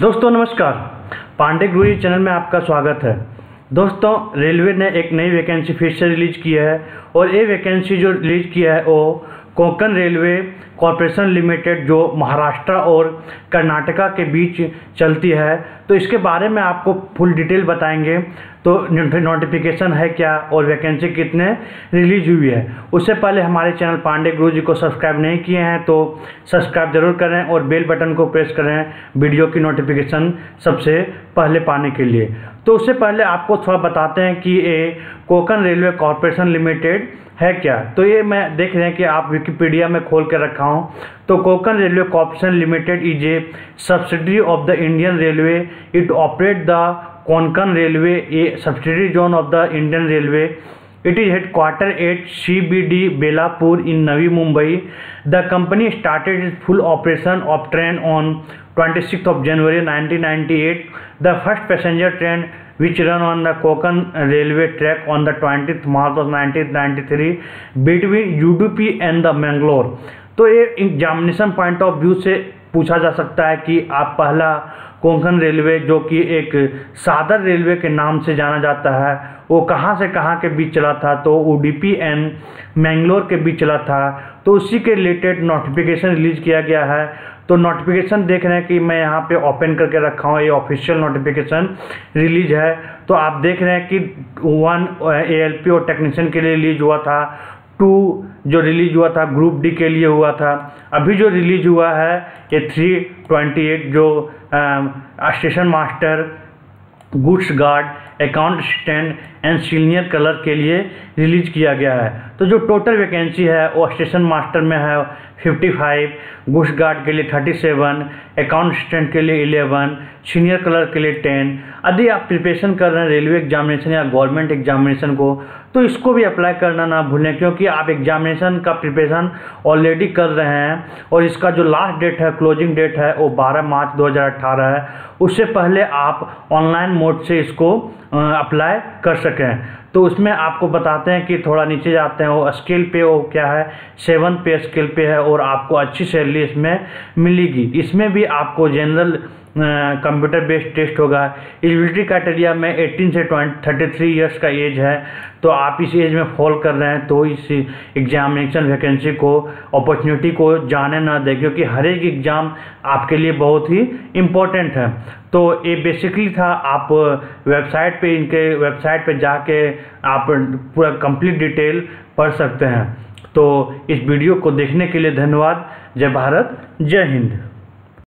दोस्तों, नमस्कार। पांडे गुरु चैनल में आपका स्वागत है। दोस्तों, रेलवे ने एक नई वैकेंसी फिर से रिलीज़ की है और ये वैकेंसी जो रिलीज़ किया है, वो कोंकण रेलवे कॉरपोरेशन लिमिटेड, जो महाराष्ट्र और कर्नाटका के बीच चलती है। तो इसके बारे में आपको फुल डिटेल बताएँगे। तो नोटिफिकेशन है क्या और वैकेंसी कितने रिलीज़ हुई है। उससे पहले हमारे चैनल पांडे गुरु जी को सब्सक्राइब नहीं किए हैं तो सब्सक्राइब ज़रूर करें और बेल बटन को प्रेस करें वीडियो की नोटिफिकेशन सबसे पहले पाने के लिए। तो उससे पहले आपको थोड़ा बताते हैं कि ये कोकन रेलवे कॉरपोरेशन लिमिटेड है क्या? तो ये मैं देख रहे हैं कि आप विकीपीडिया में खोल के रखा हूँ। तो Konkan railway corporation limited is a subsidy of the Indian railway it operate the Konkan railway, a subsidiary zone of the Indian railway it is headquarter at C B D Belapur in Navi Mumbai the company started is full operation of train on twenty six of January nineteen ninety eight the first passenger train which run which run on the Konkan railway track on the 20th March of 1993 between UDP and the Mangalore. तो ये examination point of view से पूछा जा सकता है कि आप पहला कोंकण रेलवे, जो कि एक सादर रेलवे के नाम से जाना जाता है, वो कहाँ से कहाँ के बीच चला था? तो उडीपी एंड मैंगलोर के बीच चला था। तो उसी के रिलेटेड नोटिफिकेशन रिलीज़ किया गया है। तो नोटिफिकेशन देख रहे हैं कि मैं यहाँ पे ओपन करके रखा हूँ, ये ऑफिशियल नोटिफिकेशन रिलीज़ है। तो आप देख रहे हैं कि वन ए और टेक्नीशियन के लिए रिलीज़ हुआ था। टू जो रिलीज़ हुआ था, ग्रुप डी के लिए हुआ था। अभी जो रिलीज़ हुआ है, ये थ्री ट्वेंटी एट जो station master, goods guard, account assistant and senior clerk के लिए रिलीज़ किया गया है। तो जो टोटल वैकेंसी है, वो स्टेशन मास्टर में है 55 गुड्स गार्ड के लिए 37 अकाउंट असिस्टेंट के लिए 11 सीनियर कलर के लिए 10 यदि आप प्रिपरेशन कर रहे हैं रेलवे एग्जामिनेशन या गवर्नमेंट एग्जामिनेशन को तो इसको भी अप्लाई करना ना भूलें, क्योंकि आप एग्जामिनेशन का प्रिपरेशन ऑलरेडी कर रहे हैं और इसका जो लास्ट डेट है क्लोजिंग डेट है, वो 12 मार्च 2018 है। उससे पहले आप ऑनलाइन मोड से इसको अप्लाई कर सकें। तो उसमें आपको बताते हैं कि थोड़ा नीचे जाते हैं, वो स्केल पे वो क्या है सेवन पे स्केल पे है और आपको अच्छी सैलरी इसमें मिलेगी। इसमें भी आपको जनरल कंप्यूटर बेस्ड टेस्ट होगा। एलिजिबिलिटी क्राइटेरिया में 18 से 20 33 इयर्स का एज है। तो आप इस एज में फॉल कर रहे हैं तो इस एग्जामिनेशन वैकेंसी को अपॉर्चुनिटी को जाने ना दें, क्योंकि हर एक एग्ज़ाम आपके लिए बहुत ही इम्पोर्टेंट है। तो ये बेसिकली था, आप वेबसाइट पे इनके वेबसाइट पे जाके आप पूरा कंप्लीट डिटेल पढ़ सकते हैं। तो इस वीडियो को देखने के लिए धन्यवाद। जय भारत, जय हिंद।